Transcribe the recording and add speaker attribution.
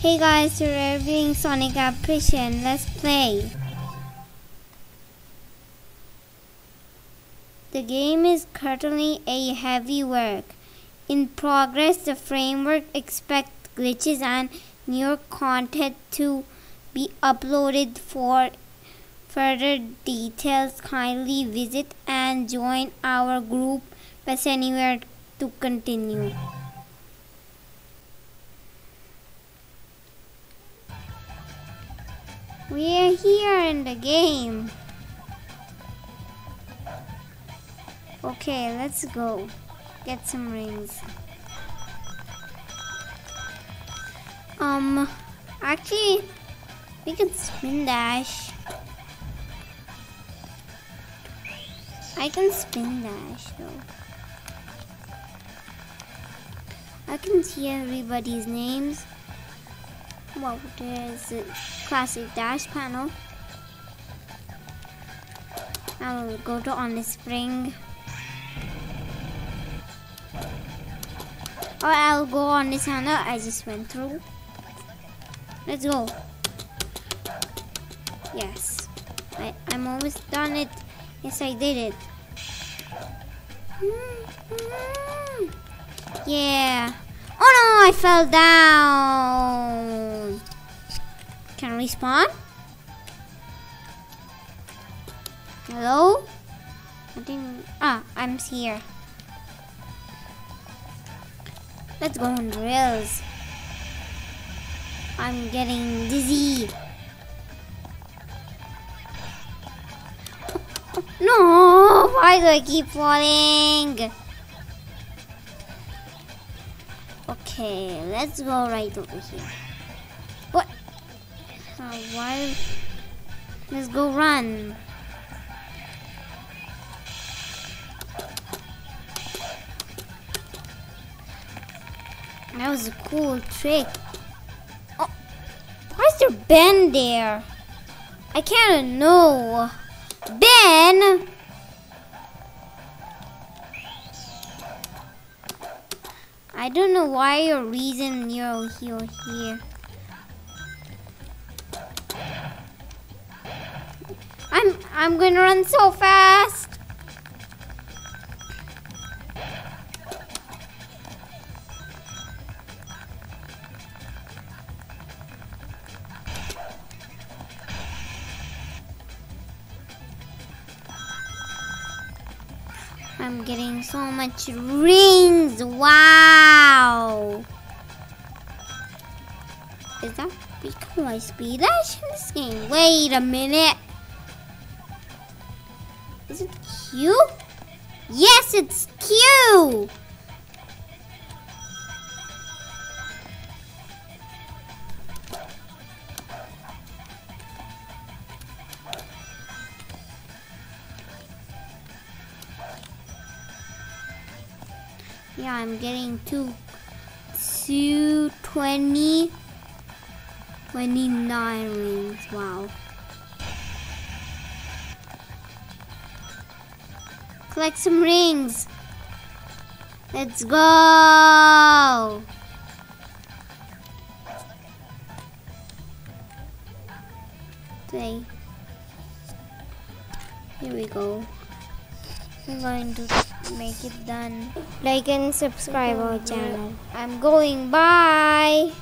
Speaker 1: Hey guys, we're reviewing Sonic Aspiration. Let's play. The game is currently a heavy work. In progress, the framework expects glitches and new content to be uploaded for further details. Kindly visit and join our group. Press anywhere to continue. We're here in the game. Okay, let's go. Get some rings. Um, actually, we can spin dash. I can spin dash though. I can see everybody's names. Well, there's a classic dash panel. I'll go to on the spring. Or I'll go on this handle I just went through. Let's go. Yes. I, I'm almost done it. Yes, I did it. Yeah. Oh no, I fell down. Respawn? Hello? I think, ah, I'm here. Let's go on rails. I'm getting dizzy. No! Why do I keep falling? Okay, let's go right over here. Uh, why? Let's go run. That was a cool trick. Oh, why is there Ben there? I can't know. Ben! I don't know why your reason you're here. I'm I'm gonna run so fast. I'm getting so much rings. Wow. Is that become my speed dash in this game? Wait a minute. Q? Yes, it's Q. Yeah, I'm getting two, two twenty, twenty-nine rings. Wow. Collect some rings. Let's go. Play. Here we go. I'm going to make it done. Like and subscribe our channel. I'm going. Bye.